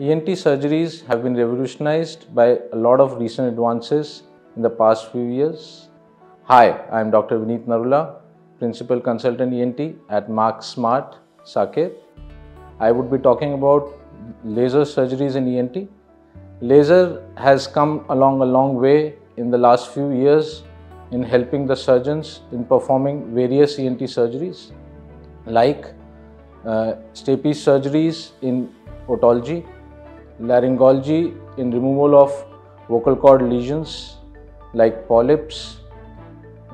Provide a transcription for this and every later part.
ENT surgeries have been revolutionized by a lot of recent advances in the past few years. Hi, I am Dr. Vineet Narula, Principal Consultant ENT at Max Smart, Saket. I would be talking about laser surgeries in ENT. Laser has come along a long way in the last few years in helping the surgeons in performing various ENT surgeries like uh, stapes surgeries in otology, laryngology in removal of vocal cord lesions like polyps,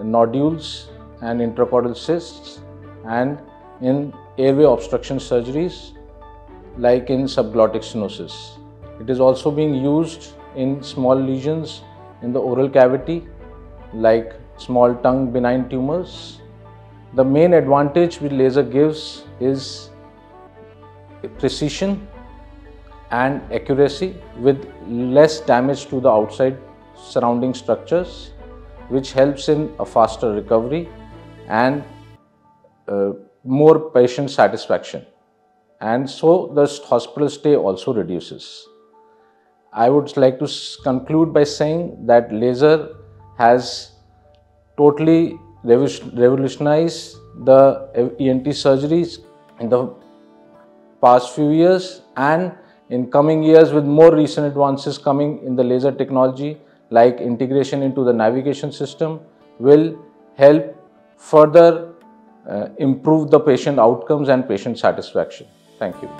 nodules and intracordal cysts and in airway obstruction surgeries like in subglottic stenosis. It is also being used in small lesions in the oral cavity like small tongue benign tumors. The main advantage which laser gives is precision and accuracy with less damage to the outside surrounding structures which helps in a faster recovery and uh, more patient satisfaction and so the hospital stay also reduces. I would like to conclude by saying that laser has totally revolutionized the ENT surgeries in the past few years and in coming years with more recent advances coming in the laser technology like integration into the navigation system will help further uh, improve the patient outcomes and patient satisfaction. Thank you.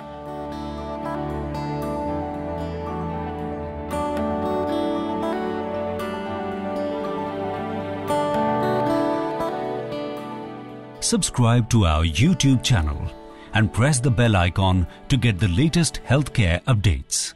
Subscribe to our YouTube channel and press the bell icon to get the latest healthcare updates.